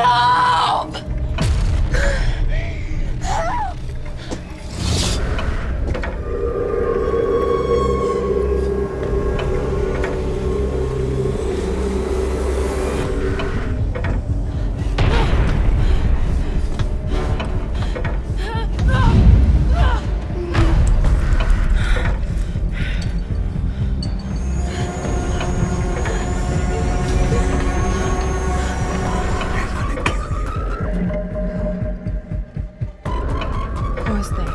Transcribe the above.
啊！Ось так.